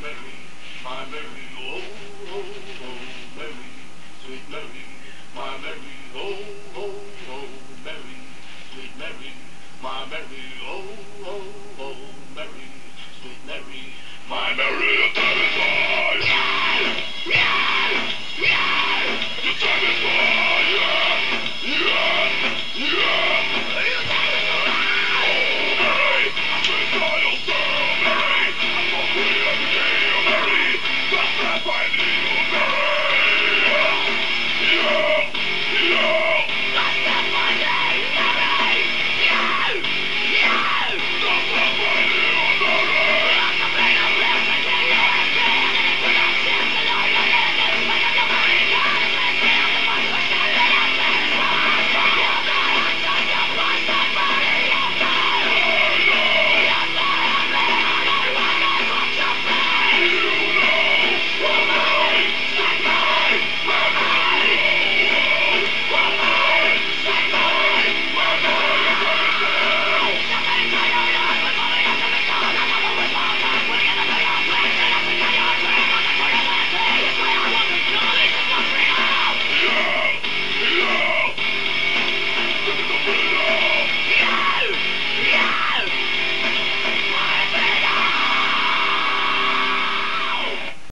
Mary, my Mary, oh, oh, oh, Mary, sweet Mary, my Mary, oh, oh, oh, Mary, sweet Mary, my Mary, oh, oh,